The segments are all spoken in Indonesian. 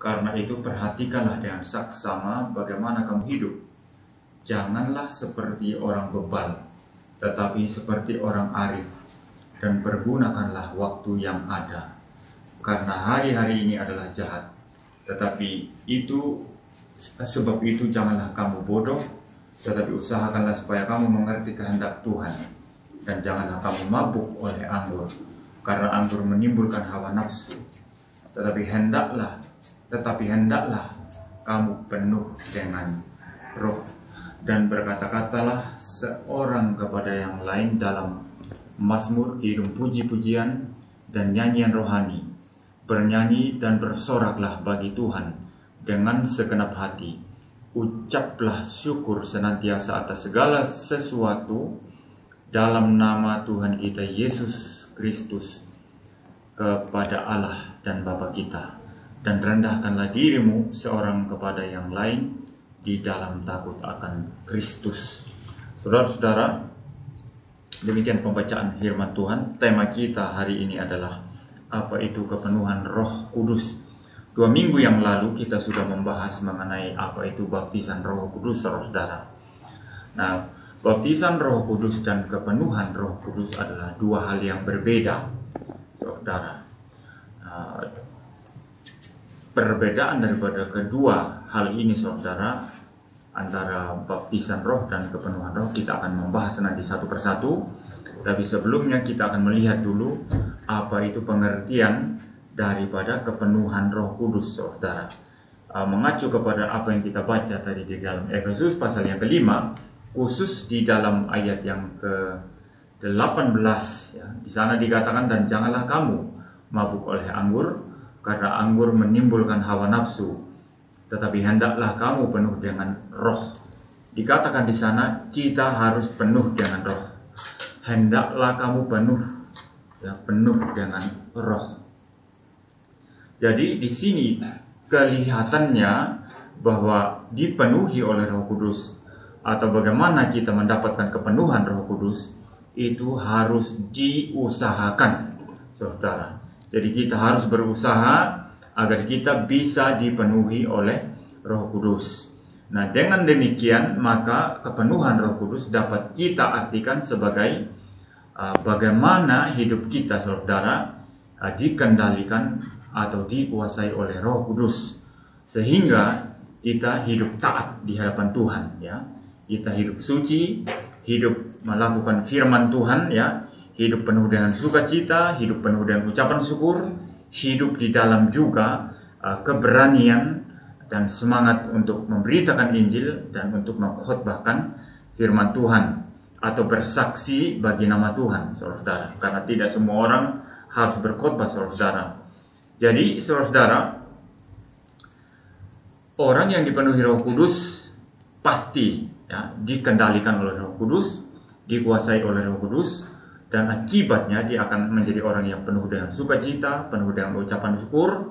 Karena itu perhatikanlah dengan saksama bagaimana kamu hidup. Janganlah seperti orang bebal, tetapi seperti orang arif. Dan pergunakanlah waktu yang ada. Karena hari-hari ini adalah jahat. Tetapi itu sebab itu janganlah kamu bodoh, tetapi usahakanlah supaya kamu mengerti kehendak Tuhan. Dan janganlah kamu mabuk oleh anggur, karena anggur menimbulkan hawa nafsu. Tetapi hendaklah tetapi hendaklah kamu penuh dengan roh dan berkata-katalah seorang kepada yang lain dalam Mazmur, kidung puji-pujian dan nyanyian rohani. Bernyanyi dan bersoraklah bagi Tuhan dengan segenap hati. Ucaplah syukur senantiasa atas segala sesuatu dalam nama Tuhan kita Yesus Kristus kepada Allah dan Bapa kita dan rendahkanlah dirimu seorang kepada yang lain di dalam takut akan Kristus. Saudara-saudara, demikian pembacaan firman Tuhan. Tema kita hari ini adalah apa itu kepenuhan Roh Kudus. Dua minggu yang lalu kita sudah membahas mengenai apa itu baptisan Roh Kudus, saudara. Nah, baptisan Roh Kudus dan kepenuhan Roh Kudus adalah dua hal yang berbeda, saudara perbedaan daripada kedua hal ini saudara antara baptisan roh dan kepenuhan roh. Kita akan membahas nanti satu persatu. Tapi sebelumnya kita akan melihat dulu apa itu pengertian daripada kepenuhan roh kudus saudara. Uh, mengacu kepada apa yang kita baca tadi di dalam Efesus pasal yang kelima khusus di dalam ayat yang ke 18 ya. Di sana dikatakan dan janganlah kamu mabuk oleh anggur karena anggur menimbulkan hawa nafsu, tetapi hendaklah kamu penuh dengan roh. Dikatakan di sana kita harus penuh dengan roh. Hendaklah kamu penuh ya penuh dengan roh. Jadi di sini kelihatannya bahwa dipenuhi oleh Roh Kudus atau bagaimana kita mendapatkan kepenuhan Roh Kudus itu harus diusahakan, saudara. Jadi kita harus berusaha agar kita bisa dipenuhi oleh Roh Kudus. Nah, dengan demikian maka kepenuhan Roh Kudus dapat kita artikan sebagai uh, bagaimana hidup kita Saudara uh, dikendalikan atau dikuasai oleh Roh Kudus sehingga kita hidup taat di hadapan Tuhan ya. Kita hidup suci, hidup melakukan firman Tuhan ya, hidup penuh dengan sukacita, hidup penuh dengan ucapan syukur, hidup di dalam juga uh, keberanian dan semangat untuk memberitakan Injil dan untuk mengkhotbahkan firman Tuhan atau bersaksi bagi nama Tuhan, saudara. Karena tidak semua orang harus berkhotbah, saudara. Jadi, saudara, orang yang dipenuhi Roh Kudus pasti ya, dikendalikan oleh Roh Kudus, dikuasai oleh Roh Kudus, dan akibatnya dia akan menjadi orang yang penuh dengan sukacita, penuh dengan ucapan syukur,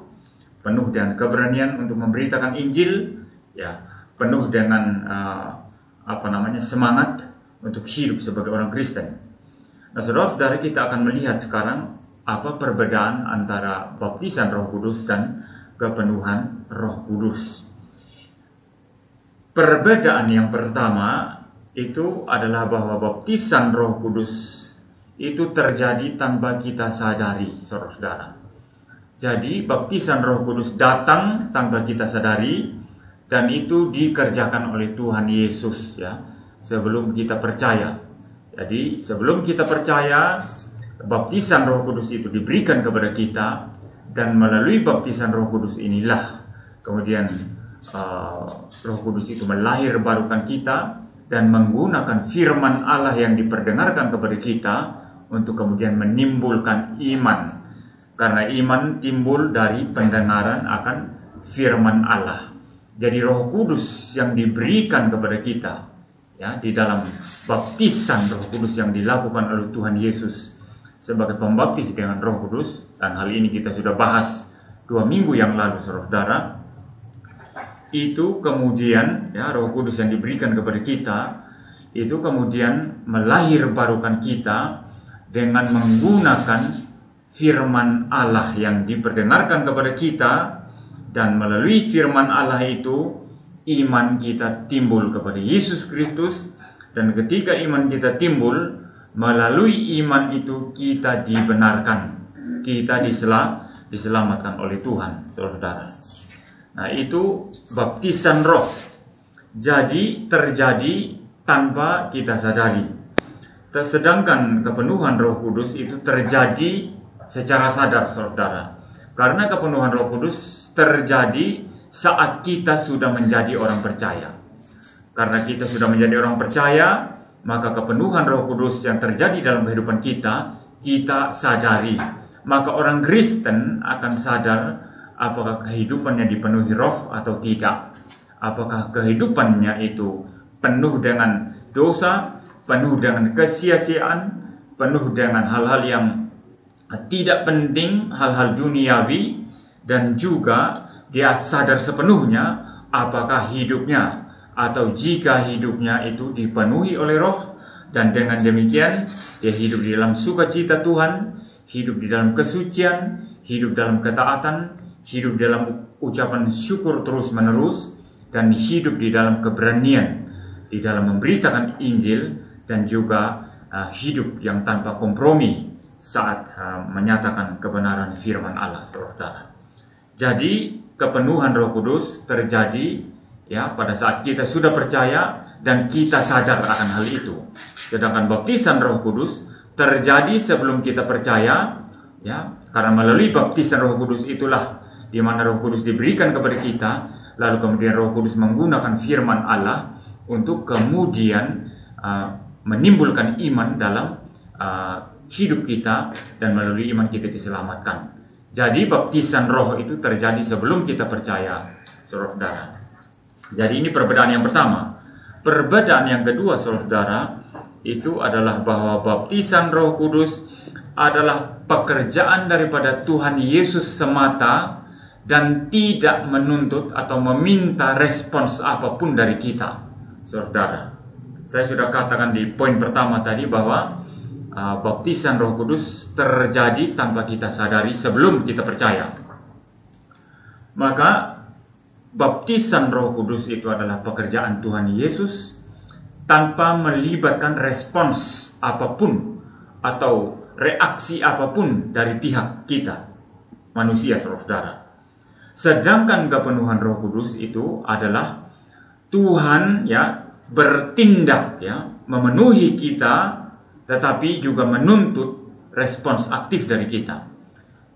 penuh dengan keberanian untuk memberitakan Injil, ya, penuh dengan uh, apa namanya semangat untuk hidup sebagai orang Kristen. Nah, saudara-saudara kita akan melihat sekarang apa perbedaan antara baptisan Roh Kudus dan kepenuhan Roh Kudus. Perbedaan yang pertama itu adalah bahwa baptisan Roh Kudus itu terjadi tanpa kita sadari, saudara-saudara. Jadi baptisan Roh Kudus datang tanpa kita sadari dan itu dikerjakan oleh Tuhan Yesus ya sebelum kita percaya. Jadi sebelum kita percaya baptisan Roh Kudus itu diberikan kepada kita dan melalui baptisan Roh Kudus inilah kemudian uh, Roh Kudus itu melahir barukan kita dan menggunakan firman Allah yang diperdengarkan kepada kita untuk kemudian menimbulkan iman. Karena iman timbul dari pendengaran akan firman Allah. Jadi Roh Kudus yang diberikan kepada kita ya di dalam baptisan Roh Kudus yang dilakukan oleh Tuhan Yesus sebagai pembaptis dengan Roh Kudus dan hal ini kita sudah bahas dua minggu yang lalu saudara itu kemudian ya Roh Kudus yang diberikan kepada kita itu kemudian melahir barukan kita dengan menggunakan firman Allah yang diperdengarkan kepada kita dan melalui firman Allah itu iman kita timbul kepada Yesus Kristus. Dan ketika iman kita timbul melalui iman itu kita dibenarkan kita disela, diselamatkan oleh Tuhan saudara nah itu baptisan roh. Jadi terjadi tanpa kita sadari sedangkan kepenuhan roh kudus itu terjadi secara sadar saudara karena kepenuhan roh kudus terjadi saat kita sudah menjadi orang percaya. Karena kita sudah menjadi orang percaya, maka kepenuhan Roh Kudus yang terjadi dalam kehidupan kita, kita sadari. Maka orang Kristen akan sadar apakah kehidupannya dipenuhi roh atau tidak. Apakah kehidupannya itu penuh dengan dosa, penuh dengan kesia-siaan, penuh dengan hal-hal yang tidak penting, hal-hal duniawi, dan juga dia sadar sepenuhnya apakah hidupnya atau jika hidupnya itu dipenuhi oleh roh. Dan dengan demikian dia hidup di dalam sukacita Tuhan, hidup di dalam kesucian, hidup dalam ketaatan, hidup dalam ucapan syukur terus-menerus dan hidup di dalam keberanian di dalam memberitakan Injil dan juga uh, hidup yang tanpa kompromi saat uh, menyatakan kebenaran firman Allah, saudara. Jadi kepenuhan Roh Kudus terjadi ya pada saat kita sudah percaya dan kita sadar akan hal itu. Sedangkan baptisan Roh Kudus terjadi sebelum kita percaya ya karena melalui baptisan Roh Kudus itulah di mana Roh Kudus diberikan kepada kita lalu kemudian Roh Kudus menggunakan firman Allah untuk kemudian uh, menimbulkan iman dalam uh, hidup kita dan melalui iman kita diselamatkan. Jadi baptisan roh itu terjadi sebelum kita percaya, saudara. Jadi ini perbedaan yang pertama. Perbedaan yang kedua, saudara, itu adalah bahwa baptisan roh kudus adalah pekerjaan daripada Tuhan Yesus semata dan tidak menuntut atau meminta respons apa pun dari kita, saudara. Saya sudah katakan di poin pertama tadi bahwa uh, baptisan Roh Kudus terjadi tanpa kita sadari sebelum kita percaya. Maka baptisan Roh Kudus itu adalah pekerjaan Tuhan Yesus tanpa melibatkan respons apa pun atau reaksi apa pun dari pihak kita manusia saudara. Sedangkan kepenuhan Roh Kudus itu adalah Tuhan ya bertindak ya memenuhi kita tetapi juga menuntut respons aktif dari kita.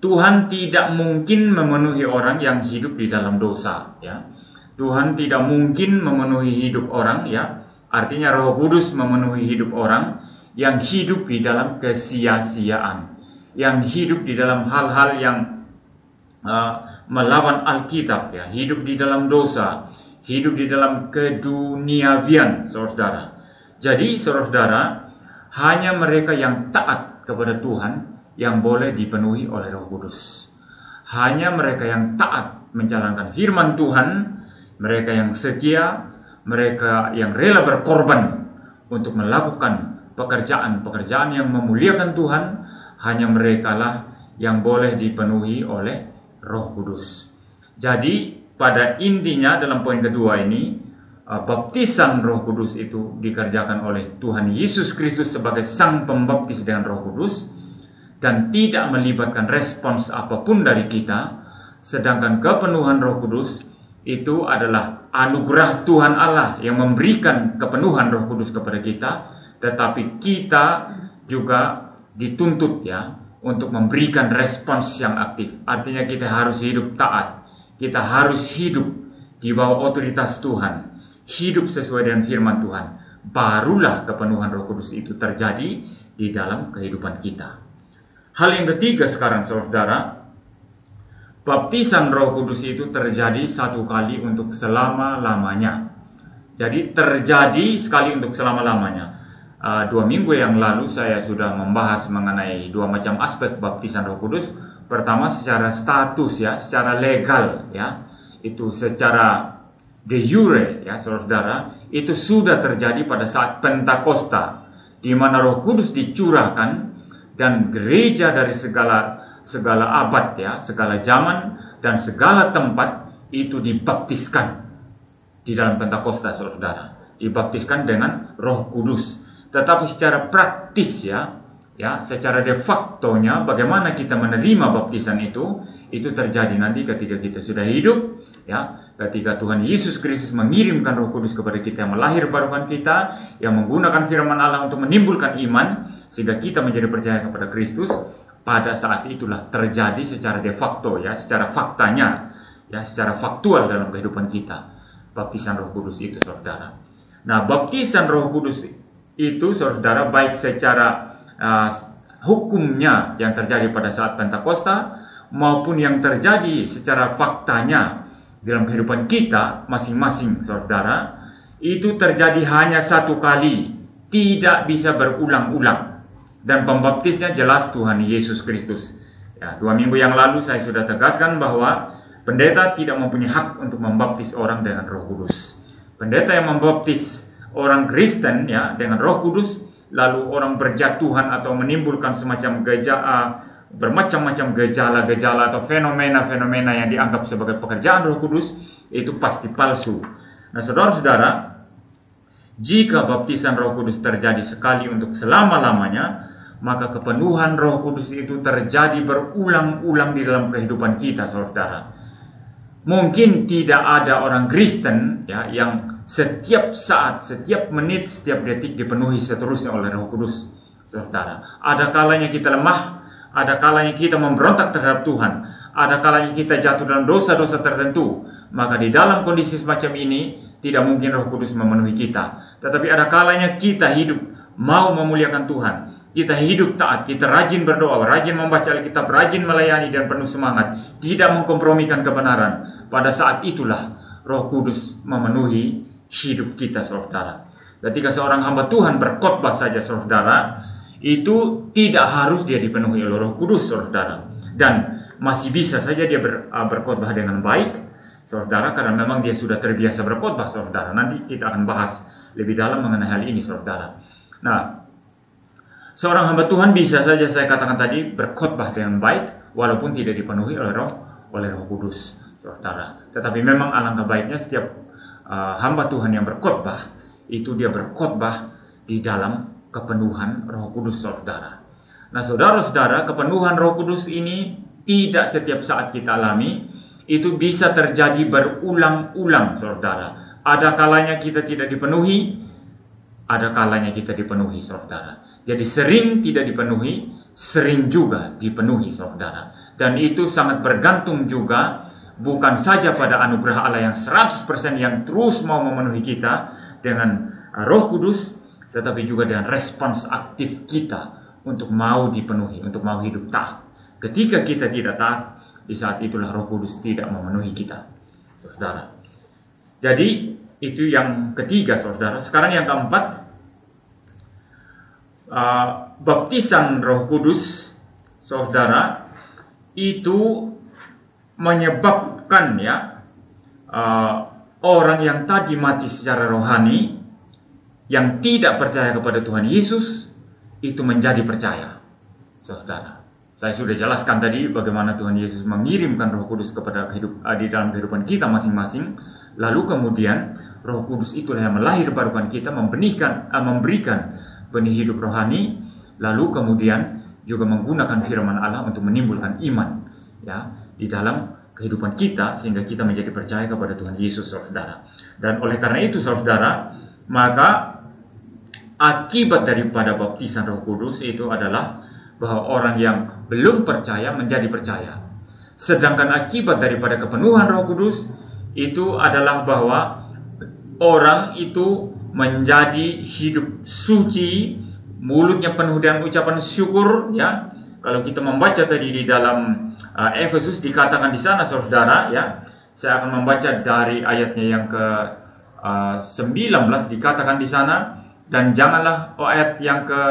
Tuhan tidak mungkin memenuhi orang yang hidup di dalam dosa, ya. Tuhan tidak mungkin memenuhi hidup orang, ya. Artinya Roh Kudus memenuhi hidup orang yang hidup di dalam kesia-siaan, yang hidup di dalam hal-hal yang uh, melawan Alkitab, ya, hidup di dalam dosa, hidup di dalam keduniawian, saudara. Jadi, saudara, hanya mereka yang taat kepada Tuhan yang boleh dipenuhi oleh Roh Kudus. Hanya mereka yang taat menjalankan firman Tuhan, mereka yang setia, mereka yang rela berkorban untuk melakukan pekerjaan-pekerjaan yang memuliakan Tuhan, hanya mereka lah yang boleh dipenuhi oleh Roh Kudus. Jadi, pada intinya dalam poin kedua ini, Uh, baptisan Roh Kudus itu dikerjakan oleh Tuhan Yesus Kristus sebagai sang pembaptis dengan Roh Kudus dan tidak melibatkan respons apa pun dari kita sedangkan kepenuhan Roh Kudus itu adalah anugerah Tuhan Allah yang memberikan kepenuhan Roh Kudus kepada kita tetapi kita juga dituntut ya untuk memberikan respons yang aktif. Artinya kita harus hidup taat kita harus hidup di bawah otoritas Tuhan hidup sesuai dengan firman Tuhan, barulah kepenuhan Roh Kudus itu terjadi di dalam kehidupan kita. Hal yang ketiga sekarang saudara, baptisan Roh Kudus itu terjadi satu kali untuk selama-lamanya. Jadi terjadi sekali untuk selama-lamanya. Uh, dua minggu yang lalu saya sudah membahas mengenai dua macam aspek baptisan Roh Kudus. Pertama secara status ya, secara legal ya. Itu secara de jure ya saudara itu sudah terjadi pada saat Pentakosta di mana Roh Kudus dicurahkan dan gereja dari segala segala abad ya segala zaman dan segala tempat itu dibaptiskan di dalam Pentakosta saudara dibaptiskan dengan Roh Kudus tetapi secara praktis ya ya secara de facto-nya bagaimana kita menerima baptisan itu itu terjadi nanti ketika kita sudah hidup ya. Ketika Tuhan Yesus Kristus mengirimkan Roh Kudus kepada kita yang melahir barukan kita yang menggunakan firman Allah untuk menimbulkan iman sehingga kita menjadi percaya kepada Kristus pada saat itulah terjadi secara de facto ya secara faktanya ya secara faktual dalam kehidupan kita baptisan Roh Kudus itu saudara. Nah baptisan Roh Kudus itu saudara baik secara uh, hukumnya yang terjadi pada saat Pentakosta maupun yang terjadi secara faktanya dalam kehidupan kita masing-masing saudara itu terjadi hanya satu kali tidak bisa berulang-ulang. Dan pembaptisnya jelas Tuhan Yesus Kristus. Ya, dua minggu yang lalu saya sudah tegaskan bahwa pendeta tidak mempunyai hak untuk membaptis orang dengan roh kudus. Pendeta yang membaptis orang Kristen ya dengan roh kudus lalu orang berjatuhan atau menimbulkan semacam gejala bermacam-macam gejala-gejala atau fenomena-fenomena yang dianggap sebagai pekerjaan Roh Kudus itu pasti palsu. Nah, saudara-saudara, jika baptisan Roh Kudus terjadi sekali untuk selama-lamanya, maka kepenuhan Roh Kudus itu terjadi berulang-ulang di dalam kehidupan kita, saudara. Mungkin tidak ada orang Kristen ya yang setiap saat, setiap menit, setiap detik dipenuhi seterusnya oleh Roh Kudus, saudara. Ada kalanya kita lemah, ada kalanya kita memberontak terhadap Tuhan, ada kalanya kita jatuh dalam dosa-dosa tertentu, maka di dalam kondisi semacam ini tidak mungkin Roh Kudus memenuhi kita. Tetapi ada kalanya kita hidup mau memuliakan Tuhan, kita hidup taat, kita rajin berdoa, rajin membaca Alkitab, rajin melayani dan penuh semangat, tidak mengkompromikan kebenaran. Pada saat itulah Roh Kudus memenuhi hidup kita, saudara. Ketika seorang hamba Tuhan berkhotbah saja, saudara, itu tidak harus dia dipenuhi oleh Roh Kudus, saudara. Dan masih bisa saja dia ber, uh, berkhotbah dengan baik, saudara, karena memang dia sudah terbiasa berkhotbah, saudara. Nanti kita akan bahas lebih dalam mengenai hal ini, saudara. Nah, seorang hamba Tuhan bisa saja saya katakan tadi berkhotbah dengan baik, walaupun tidak dipenuhi oleh Roh oleh Roh Kudus, saudara. Tetapi memang alangkah baiknya setiap uh, hamba Tuhan yang berkhotbah itu dia berkhotbah di dalam kepenuhan Roh Kudus saudara. Nah, saudara-saudara, kepenuhan Roh Kudus ini tidak setiap saat kita alami, itu bisa terjadi berulang-ulang, saudara. Ada kalanya kita tidak dipenuhi, ada kalanya kita dipenuhi, saudara. Jadi sering tidak dipenuhi, sering juga dipenuhi, saudara. Dan itu sangat bergantung juga bukan saja pada anugerah Allah yang 100% yang terus mau memenuhi kita dengan Roh Kudus, tetapi juga dengan respons aktif kita untuk mau dipenuhi, untuk mau hidup taat. Ketika kita tidak taat, di saat itulah Roh Kudus tidak memenuhi kita, saudara. Jadi itu yang ketiga, saudara. Sekarang yang keempat, uh, baptisan Roh Kudus, saudara, itu menyebabkan ya uh, orang yang tadi mati secara rohani yang tidak percaya kepada Tuhan Yesus itu menjadi percaya. Saudara, saya sudah jelaskan tadi bagaimana Tuhan Yesus mengirimkan Roh Kudus kepada hidup eh, di dalam kehidupan kita masing-masing. Lalu kemudian Roh Kudus itulah yang melahirkan kita, membenihkan, uh, memberikan benih hidup rohani. Lalu kemudian juga menggunakan firman Allah untuk menimbulkan iman, ya di dalam kehidupan kita sehingga kita menjadi percaya kepada Tuhan Yesus, saudara. Dan oleh karena itu, saudara, maka akibat daripada baptisan Roh Kudus itu adalah bahwa orang yang belum percaya menjadi percaya. Sedangkan akibat daripada kepenuhan Roh Kudus itu adalah bahwa orang itu menjadi hidup suci, mulutnya penuh dengan ucapan syukur ya. Kalau kita membaca tadi di dalam uh, Efesus dikatakan di sana Saudara ya. Saya akan membaca dari ayatnya yang ke uh, 19 dikatakan di sana dan janganlah oh, ayat yang ke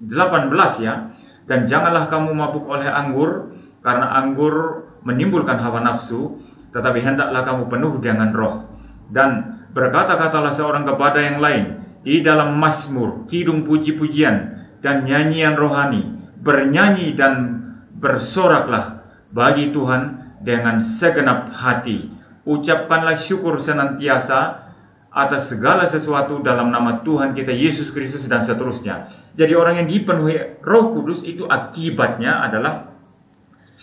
18 ya dan janganlah kamu mabuk oleh anggur karena anggur menimbulkan hawa nafsu tetapi hendaklah kamu penuh dengan roh dan berkata-katalah seorang kepada yang lain di dalam mazmur, kidung puji-pujian dan nyanyian rohani, bernyanyi dan bersoraklah bagi Tuhan dengan segenap hati. Ucapkanlah syukur senantiasa atas segala sesuatu dalam nama Tuhan kita Yesus Kristus dan seterusnya. Jadi orang yang dipenuhi Roh Kudus itu akibatnya adalah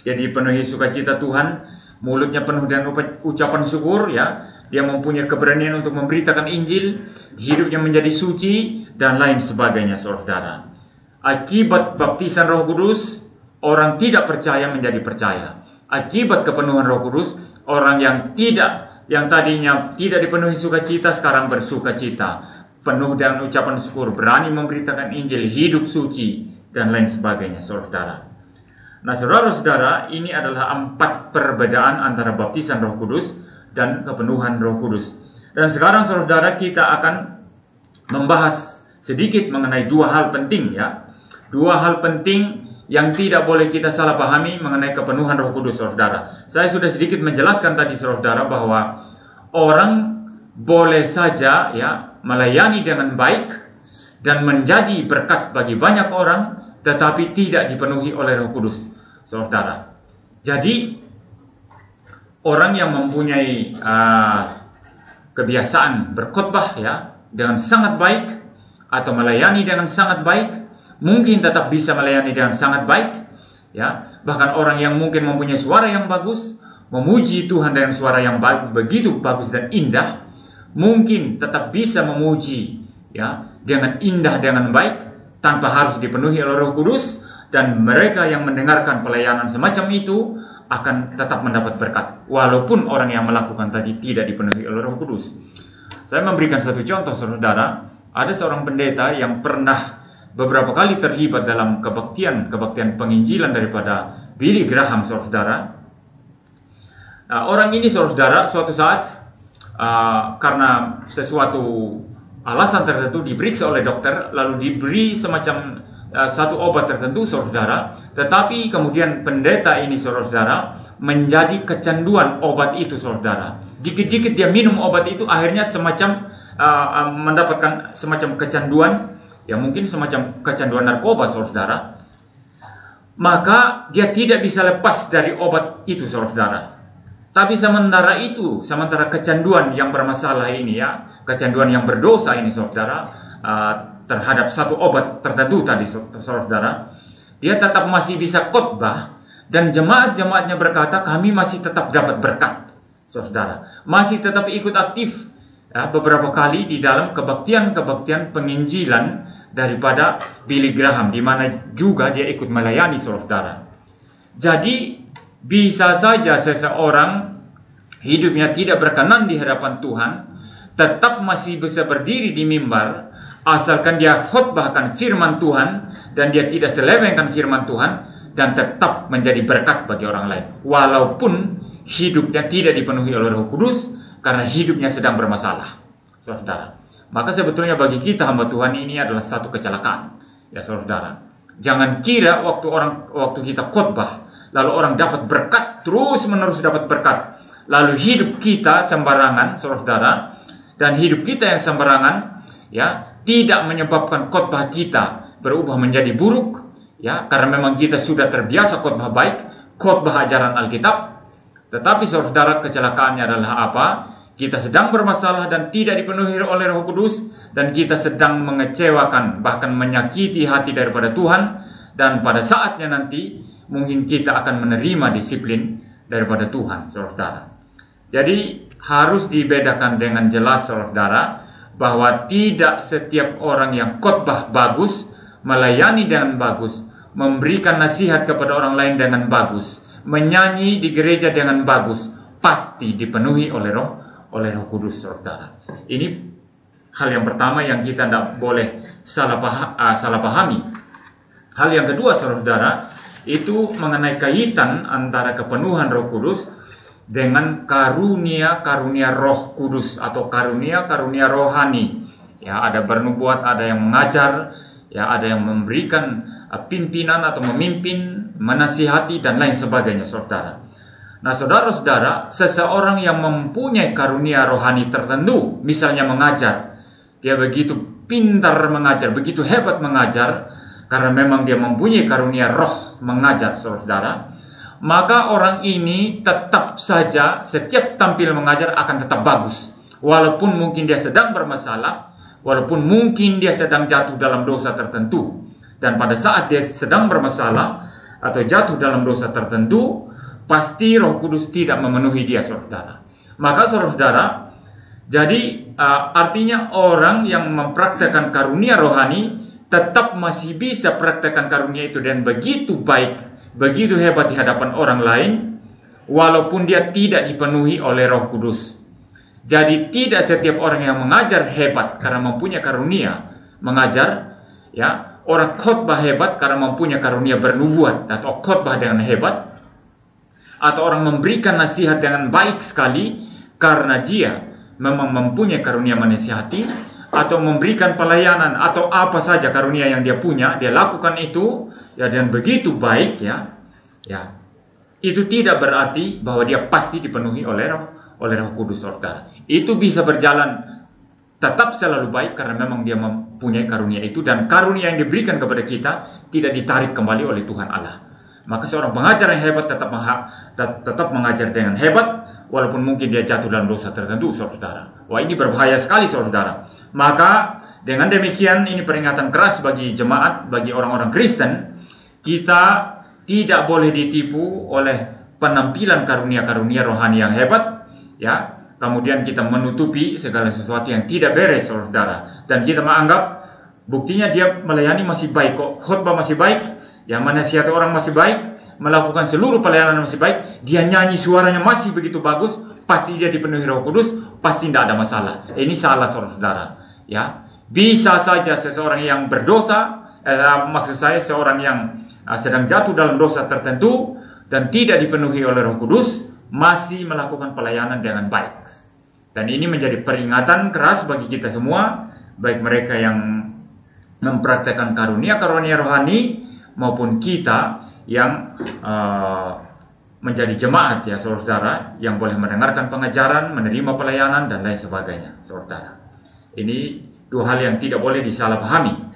dia dipenuhi sukacita Tuhan, mulutnya penuh dengan ucapan syukur ya, dia mempunyai keberanian untuk memberitakan Injil, hidupnya menjadi suci dan lain sebagainya Saudara. Akibat baptisan Roh Kudus, orang tidak percaya menjadi percaya akibat kepenuhan Roh Kudus, orang yang tidak yang tadinya tidak dipenuhi sukacita sekarang bersukacita, penuh dengan ucapan syukur, berani memberitakan Injil, hidup suci dan lain sebagainya, saudara. Nah, saudara-saudara, ini adalah empat perbedaan antara baptisan Roh Kudus dan kepenuhan Roh Kudus. Dan sekarang saudara kita akan membahas sedikit mengenai dua hal penting ya. Dua hal penting yang tidak boleh kita salah pahami mengenai kepenuhan Roh Kudus, saudara. Saya sudah sedikit menjelaskan tadi, saudara, bahwa orang boleh saja ya melayani dengan baik dan menjadi berkat bagi banyak orang, tetapi tidak dipenuhi oleh Roh Kudus, saudara. Jadi orang yang mempunyai uh, kebiasaan berkhotbah ya dengan sangat baik atau melayani dengan sangat baik mungkin tetap bisa melayani dengan sangat baik, ya. Bahkan orang yang mungkin mempunyai suara yang bagus, memuji Tuhan dengan suara yang baik, begitu bagus dan indah, mungkin tetap bisa memuji, ya, dengan indah dengan baik tanpa harus dipenuhi oleh Roh Kudus dan mereka yang mendengarkan pelayanan semacam itu akan tetap mendapat berkat walaupun orang yang melakukan tadi tidak dipenuhi oleh Roh Kudus. Saya memberikan satu contoh saudara, ada seorang pendeta yang pernah beberapa kali terlibat dalam kebaktian kebaktian penginjilan daripada Billy Graham saudara. Nah, orang ini saudara suatu saat uh, karena sesuatu alasan tertentu diperiksa oleh dokter lalu diberi semacam uh, satu obat tertentu saudara, tetapi kemudian pendeta ini saudara menjadi kecanduan obat itu saudara. Dikit-dikit dia minum obat itu akhirnya semacam mendapatkan semacam kecanduan ya mungkin semacam kecanduan narkoba saudara, maka dia tidak bisa lepas dari obat itu saudara. Tapi sementara itu, sementara kecanduan yang bermasalah ini ya, kecanduan yang berdosa ini saudara, uh, terhadap satu obat tertentu tadi saudara, dia tetap masih bisa khotbah dan jemaat-jemaatnya berkata kami masih tetap dapat berkat saudara, masih tetap ikut aktif ya, beberapa kali di dalam kebaktian-kebaktian penginjilan daripada Billy Graham di mana juga dia ikut melayani saudara. Jadi bisa saja seseorang hidupnya tidak berkenan di hadapan Tuhan, tetap masih bisa berdiri di mimbar asalkan dia khotbahkan firman Tuhan dan dia tidak selewengkan firman Tuhan dan tetap menjadi berkat bagi orang lain walaupun hidupnya tidak dipenuhi oleh Roh Kudus karena hidupnya sedang bermasalah. Saudara. Maka sebetulnya bagi kita hamba Tuhan ini adalah satu kecelakaan. Ya saudara. Jangan kira waktu orang waktu kita khotbah lalu orang dapat berkat terus menerus dapat berkat. Lalu hidup kita sembarangan saudara dan hidup kita yang sembarangan ya tidak menyebabkan khotbah kita berubah menjadi buruk ya karena memang kita sudah terbiasa khotbah baik, khotbah ajaran Alkitab. Tetapi saudara kecelakaannya adalah apa? Kita sedang bermasalah dan tidak dipenuhi oleh Roh Kudus dan kita sedang mengecewakan bahkan menyakiti hati daripada Tuhan dan pada saatnya nanti mungkin kita akan menerima disiplin daripada Tuhan, saudara. Jadi harus dibedakan dengan jelas, saudara, bahwa tidak setiap orang yang khotbah bagus, melayani dengan bagus, memberikan nasihat kepada orang lain dengan bagus, menyanyi di gereja dengan bagus, pasti dipenuhi oleh Roh oleh Roh Kudus, saudara. Ini hal yang pertama yang kita tidak boleh salah, paham, uh, salah pahami. Hal yang kedua, saudara, itu mengenai kaitan antara kepenuhan Roh Kudus dengan karunia-karunia Roh Kudus atau karunia-karunia rohani. Ya, ada bernubuat, ada yang mengajar, ya, ada yang memberikan uh, pimpinan atau memimpin, menasihati dan lain sebagainya, saudara. Nah, saudara-saudara, seseorang yang mempunyai karunia rohani tertentu, misalnya mengajar, dia begitu pintar mengajar, begitu hebat mengajar, karena memang dia mempunyai karunia roh mengajar, saudara. maka orang ini tetap saja setiap tampil mengajar akan tetap bagus. Walaupun mungkin dia sedang bermasalah, walaupun mungkin dia sedang jatuh dalam dosa tertentu. Dan pada saat dia sedang bermasalah atau jatuh dalam dosa tertentu, pasti Roh Kudus tidak memenuhi dia, saudara. Maka saudara-saudara, jadi uh, artinya orang yang mempraktekkan karunia rohani tetap masih bisa praktekkan karunia itu dan begitu baik begitu hebat di hadapan orang lain, walaupun dia tidak dipenuhi oleh Roh Kudus. Jadi tidak setiap orang yang mengajar hebat karena mempunyai karunia mengajar, ya orang khotbah hebat karena mempunyai karunia bernubuat atau khotbah dengan hebat, atau orang memberikan nasihat dengan baik sekali karena dia memang mempunyai karunia menasihati atau memberikan pelayanan atau apa saja karunia yang dia punya, dia lakukan itu ya dan begitu baik ya. Ya. Itu tidak berarti bahwa dia pasti dipenuhi oleh Roh oleh Roh Kudus Saudara. Itu bisa berjalan tetap selalu baik karena memang dia mempunyai karunia itu dan karunia yang diberikan kepada kita tidak ditarik kembali oleh Tuhan Allah. Maka seorang pengajar yang hebat tetap tetap mengajar dengan hebat walaupun mungkin dia jatuh dalam dosa tertentu saudara. Wah ini berbahaya sekali saudara. Maka dengan demikian ini peringatan keras bagi jemaat, bagi orang-orang Kristen, kita tidak boleh ditipu oleh penampilan karunia-karunia rohani yang hebat, ya. Kemudian kita menutupi segala sesuatu yang tidak beres, saudara. Dan kita menganggap buktinya dia melayani masih baik kok, khotbah masih baik, yang mana siapa orang masih baik, melakukan seluruh pelayanan masih baik, dia nyanyi suaranya masih begitu bagus, pasti dia dipenuhi Roh Kudus, pasti tidak ada masalah. Ini salah saudara, ya. Bisa saja seseorang yang berdosa, eh, maksud saya seorang yang eh, sedang jatuh dalam dosa tertentu dan tidak dipenuhi oleh Roh Kudus, masih melakukan pelayanan dengan baik. Dan ini menjadi peringatan keras bagi kita semua, baik mereka yang mempraktekkan karunia-karunia rohani maupun kita yang uh, menjadi jemaat ya saudara yang boleh mendengarkan pengajaran, menerima pelayanan dan lain sebagainya saudara. Ini dua hal yang tidak boleh disalahpahami.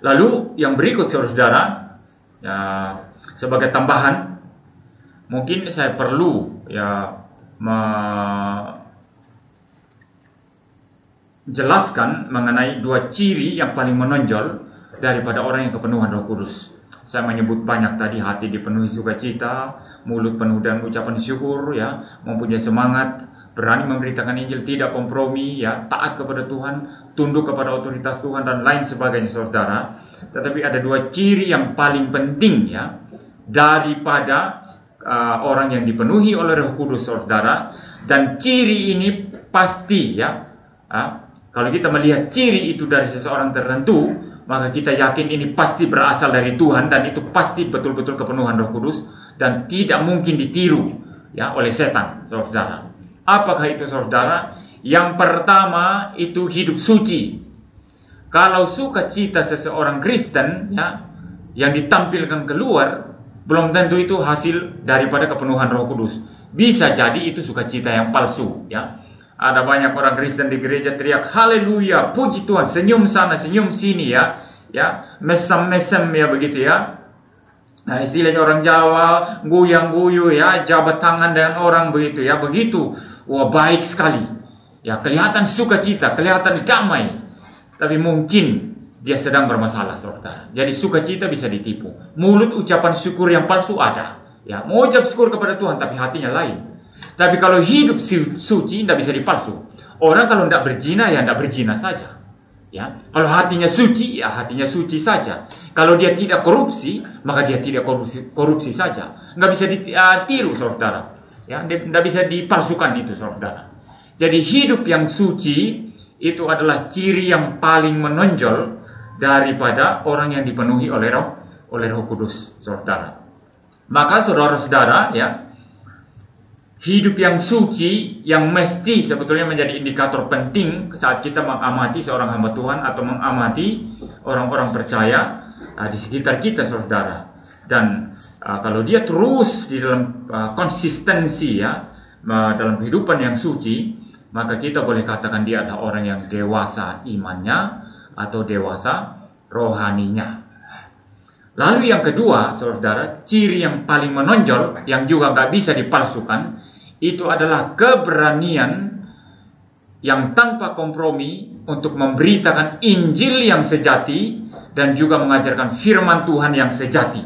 Lalu yang berikut saudara ya sebagai tambahan mungkin saya perlu ya menjelaskan mengenai dua ciri yang paling menonjol daripada orang yang kepenuhan Roh Kudus. Saya menyebut banyak tadi hati dipenuhi sukacita, mulut penuh dengan ucapan syukur ya, mempunyai semangat, berani memberitakan Injil, tidak kompromi ya, taat kepada Tuhan, tunduk kepada otoritas Tuhan dan lain sebagainya Saudara. Tetapi ada dua ciri yang paling penting ya daripada uh, orang yang dipenuhi oleh Roh Kudus Saudara dan ciri ini pasti ya uh, kalau kita melihat ciri itu dari seseorang tertentu maka kita yakin ini pasti berasal dari Tuhan dan itu pasti betul-betul kepenuhan Roh Kudus dan tidak mungkin ditiru ya oleh setan, saudara. Apakah itu saudara? Yang pertama itu hidup suci. Kalau sukacita seseorang Kristen ya yang ditampilkan keluar belum tentu itu hasil daripada kepenuhan Roh Kudus. Bisa jadi itu sukacita yang palsu ya. Ada banyak orang Kristen di gereja teriak haleluya, puji Tuhan, senyum sana, senyum sini ya. Ya, mesem-mesem ya begitu ya. Nah, istilahnya orang Jawa, guyang-guyu ya, jabat tangan dengan orang begitu ya, begitu. Wah, baik sekali. Ya, kelihatan sukacita, kelihatan damai. Tapi mungkin dia sedang bermasalah, saudara. Jadi sukacita bisa ditipu. Mulut ucapan syukur yang palsu ada. Ya, mau ucap syukur kepada Tuhan, tapi hatinya lain. Tapi kalau hidup suci tidak bisa dipalsu. Orang kalau tidak berzina ya tidak berzina saja. Ya, kalau hatinya suci ya hatinya suci saja. Kalau dia tidak korupsi maka dia tidak korupsi, korupsi saja. Nggak bisa ditiru saudara. Ya, tidak bisa dipalsukan itu saudara. Jadi hidup yang suci itu adalah ciri yang paling menonjol daripada orang yang dipenuhi oleh roh oleh Roh Kudus, saudara. Maka saudara-saudara ya, hidup yang suci yang mesti sebetulnya menjadi indikator penting saat kita mengamati seorang hamba Tuhan atau mengamati orang-orang percaya uh, di sekitar kita saudara. Dan uh, kalau dia terus di dalam uh, konsistensi ya uh, dalam kehidupan yang suci maka kita boleh katakan dia adalah orang yang dewasa imannya atau dewasa rohaninya. Lalu yang kedua, saudara, ciri yang paling menonjol yang juga nggak bisa dipalsukan itu adalah keberanian yang tanpa kompromi untuk memberitakan Injil yang sejati dan juga mengajarkan firman Tuhan yang sejati.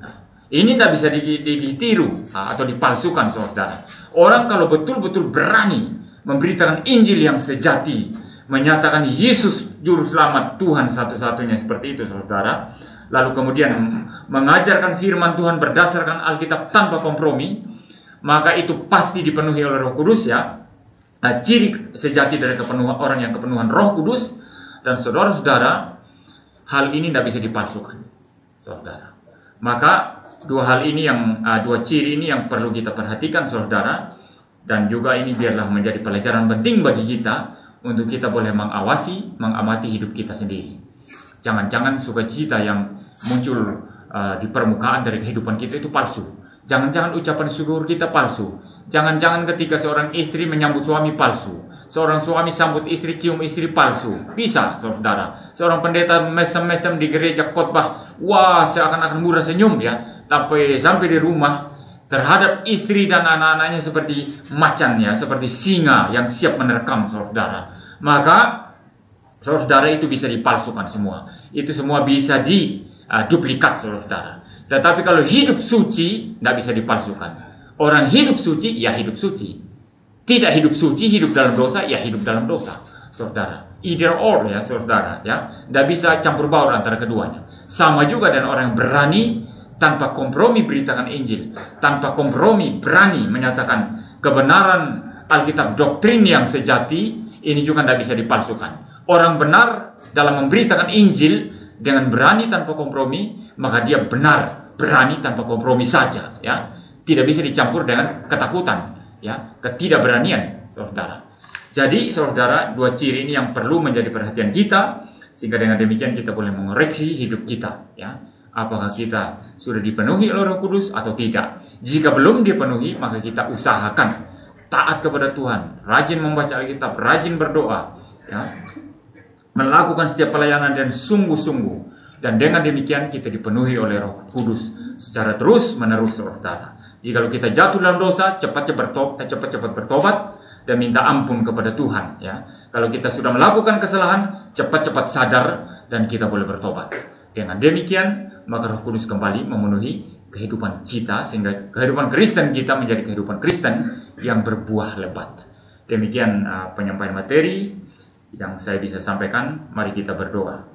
Nah, ini tidak bisa ditiru atau dipalsukan, saudara. Orang kalau betul-betul berani memberitakan Injil yang sejati, menyatakan Yesus juru selamat Tuhan satu-satunya seperti itu, saudara. Lalu kemudian mengajarkan firman Tuhan berdasarkan Alkitab tanpa kompromi, maka itu pasti dipenuhi oleh Roh Kudus ya. Nah, ciri sejati dari kepenuhan orang yang kepenuhan Roh Kudus dan saudara-saudara, hal ini tidak bisa dipalsukan, saudara. Maka dua hal ini yang uh, dua ciri ini yang perlu kita perhatikan, saudara, dan juga ini biarlah menjadi pelajaran penting bagi kita untuk kita boleh mengawasi, mengamati hidup kita sendiri. Jangan-jangan sukacita yang muncul uh, di permukaan dari kehidupan kita itu palsu. Jangan-jangan ucapan syukur kita palsu. Jangan-jangan ketika seorang istri menyambut suami palsu. Seorang suami sambut istri cium istri palsu. Bisa, saudara. Seorang pendeta mesem-mesem di gereja khotbah, wah seakan-akan murah senyum ya. Tapi sampai di rumah terhadap istri dan anak-anaknya seperti macan ya, seperti singa yang siap menerkam saudara. Maka saudara itu bisa dipalsukan semua. Itu semua bisa di uh, duplikat saudara. Tetapi kalau hidup suci tidak bisa dipalsukan. Orang hidup suci, ya hidup suci. Tidak hidup suci, hidup dalam dosa, ya hidup dalam dosa. Saudara, either or ya saudara ya. Tidak bisa campur baur antara keduanya. Sama juga dengan orang yang berani tanpa kompromi beritakan Injil, tanpa kompromi berani menyatakan kebenaran Alkitab doktrin yang sejati, ini juga tidak bisa dipalsukan. Orang benar dalam memberitakan Injil dengan berani tanpa kompromi, maka dia benar, berani tanpa kompromi saja, ya tidak bisa dicampur dengan ketakutan, ya, ketidakberanian, saudara. Jadi, saudara, dua ciri ini yang perlu menjadi perhatian kita, sehingga dengan demikian kita boleh mengoreksi hidup kita, ya. Apakah kita sudah dipenuhi oleh Roh Kudus atau tidak? Jika belum dipenuhi, maka kita usahakan taat kepada Tuhan, rajin membaca Alkitab, rajin berdoa, ya. Melakukan setiap pelayanan dan sungguh-sungguh dan dengan demikian kita dipenuhi oleh Roh Kudus secara terus menerus saudara. Jika kita jatuh dalam dosa, cepat-cepat bertobat, cepat-cepat bertobat dan minta ampun kepada Tuhan. Ya, kalau kita sudah melakukan kesalahan, cepat-cepat sadar dan kita boleh bertobat. Dengan demikian, maka Roh Kudus kembali memenuhi kehidupan kita sehingga kehidupan Kristen kita menjadi kehidupan Kristen yang berbuah lebat. Demikian uh, penyampaian materi yang saya bisa sampaikan. Mari kita berdoa.